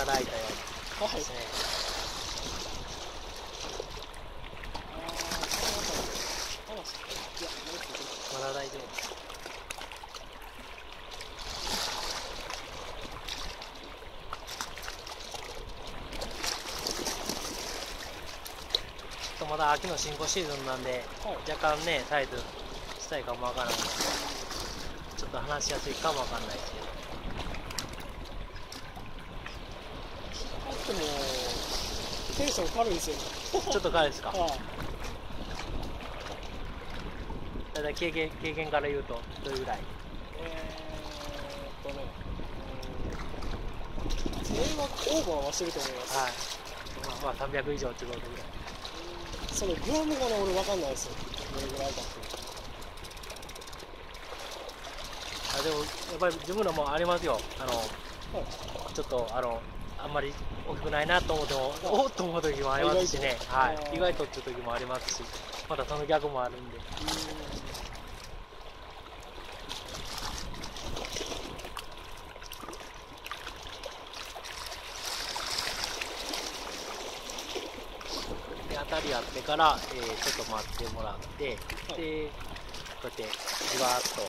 ただいたようにですね、はい、まだ大丈夫。ですまだ秋の進行シーズンなんで、若干ねタイトルしたいかもわからないちょっと話しやすいかもわかんないですけど。ってもテンション軽いですよ。ちょっと彼ですか？はい。ただ経験経験から言うとどれぐらい？えーっとねうん全員はオーバーはしてると思います、はい。まあ、まあ300以上ってことぐらいそのグラムがね俺分かんないですよ。どれぐらいかっていう。あでもやっぱり自分のもありますよ。あのはい。ちょっとあのあんまり大きくないなと思ってもおっと思う時もありますしね。はい、意外とっていう時もありますしまたその逆もあるんで。で当たりあってから、えーちょっと待ってもらって、でこうやってじわっと。